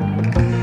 love.